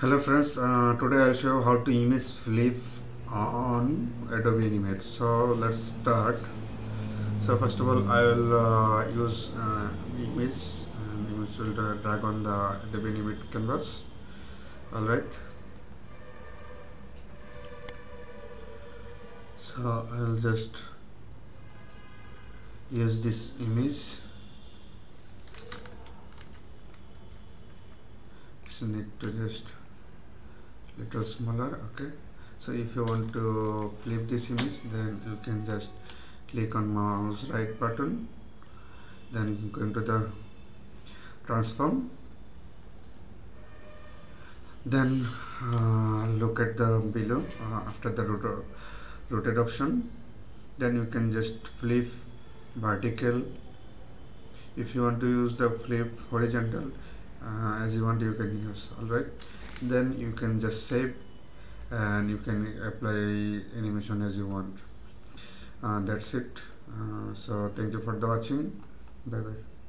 hello friends uh, today i'll show how to image flip on adobe animate. So let's start. So first of all i will uh, use uh, image and image will drag on the adobe animate canvas. All right so i'll just use this image. So need to just little smaller okay? So if you want to flip this image then you can just click on mouse right button then go into the transform. Then uh, look at the below uh, after the rotate option. Then you can just flip vertical. If you want to use the flip horizontal uh, as you want you can use all right then you can just save and you can apply animation as you want. Uh, that's it. Uh, so thank you for the watching. Bye bye